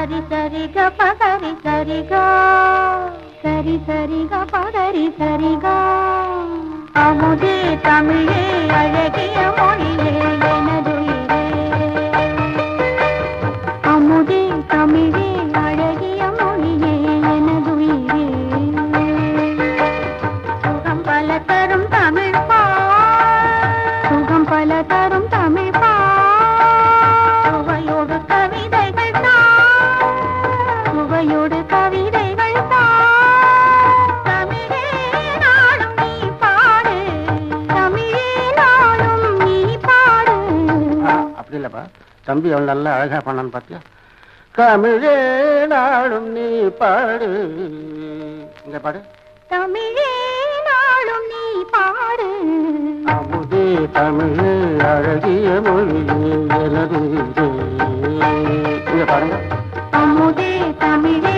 సరి సరి గ పగరి సరి గా సరి సరి గ పగరి సరి గా అముదే తమిళే అழగియ மொழியே அப்படி இல்லப்பா. தம்பி அவன் நல்லா அழகா பண்ணான்னு பாத்தியா? தமிழே நாளும் நீ பாடு. இங்க பாடு. தமிழே நாளும் நீ பாடு. அமுதே தமிழே அழகிய மொழியே எனது. இங்க பாருங்க அமுதே தமிழே